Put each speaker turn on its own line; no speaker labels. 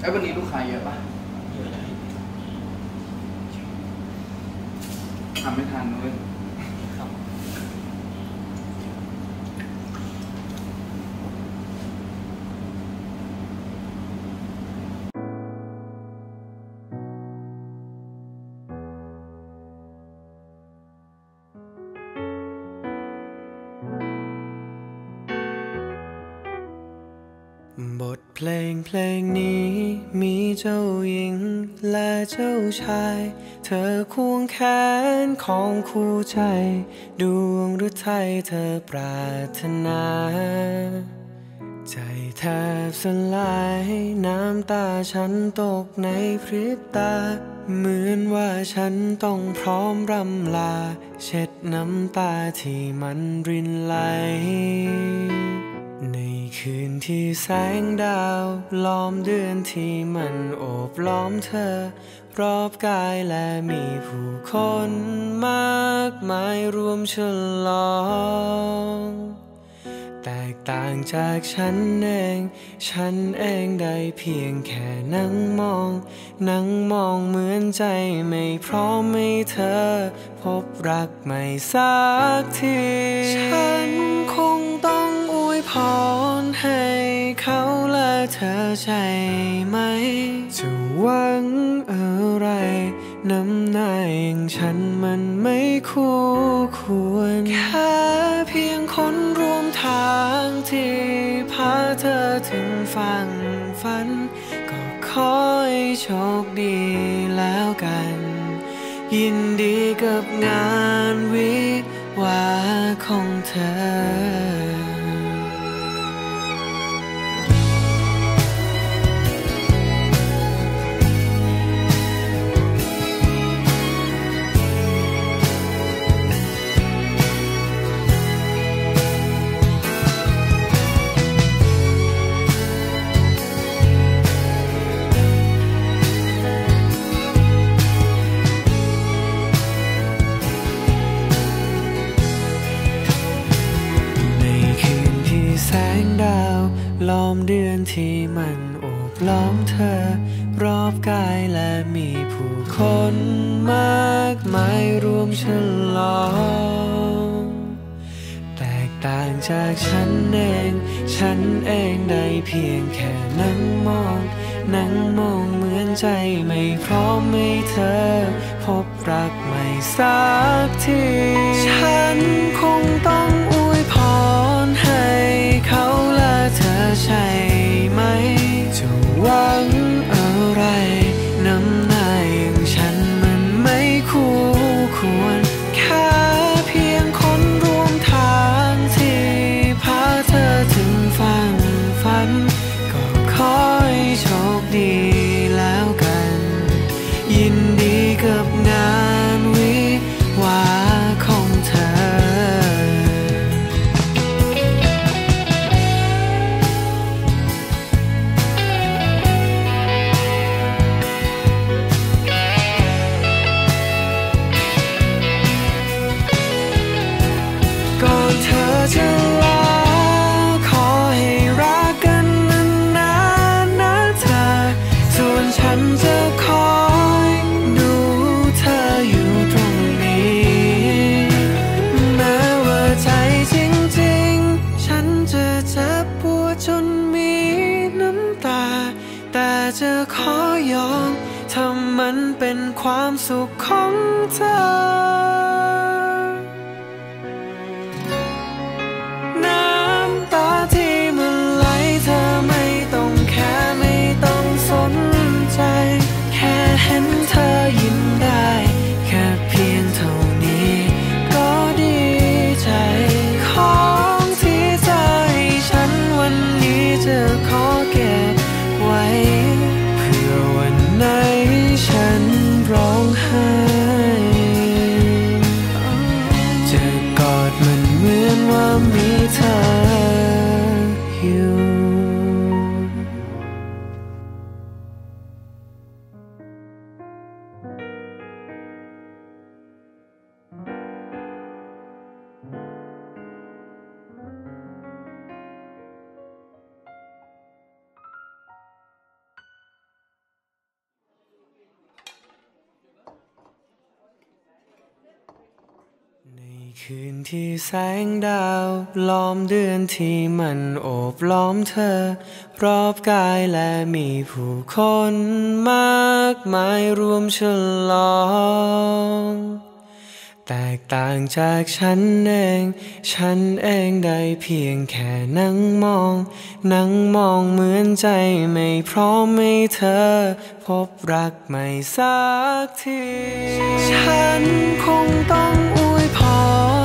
แล้ววันนี้ลูกค้าเยอะปะ
เยอะเลย
ทำไม่ทันเลย
เพลงเพลงนี้มีเจ้าหญิงและเจ้าชาย เธอควงแขนของคู่ใจ ดวงหรือไทยเธอปรารถนา ใจแทบสลายน้ำตาฉันตกในพริบตา เหมือนว่าฉันต้องพร้อมรำลา เช็ดน้ำตาที่มันรินไหล ในคืนที่แสงดาวล้อมเดือนที่มันโอบล้อมเธอ รอบกายและมีผู้คนมากมายรวมฉลอง แตกต่างจากฉันเอง ฉันเองได้เพียงแค่นั่งมอง นั่งมองเหมือนใจไม่พร้อมให้เธอ พบรักใหม่สักที ฉันคงต้อง พรให้เขาและเธอใช่ไหม จะหวังอะไร น้ำหน้าอย่างฉันมันไม่คู่ควร แค่เพียงคนร่วมทางที่พาเธอถึงฝั่งฝัน ก็ขอให้โชคดีแล้วกัน ยินดีกับงานวิวาของเธอ มเดือนที่มันโอบล้อมเธอ รอบกายและมีผู้คนมากมายรวมฉลองแตกต่างจากฉันเอง ฉันเองได้เพียงแค่นั่งมองนั่งมองเหมือนใจไม่พร้อมให้เธอ พบรักใหม่สักที มันเป็นความสุขของเธอ เหมือนว่ามีเธออยู่ คืนที่แสงดาวล้อมเดือนที่มันโอบล้อมเธอ รอบกายและมีผู้คนมากมายรวมฉลอง แตกต่างจากฉันเอง ฉันเองได้เพียงแค่นั่งมอง นั่งมองเหมือนใจไม่พร้อมให้เธอ พบรักใหม่สักที ฉันคงต้องอวยพร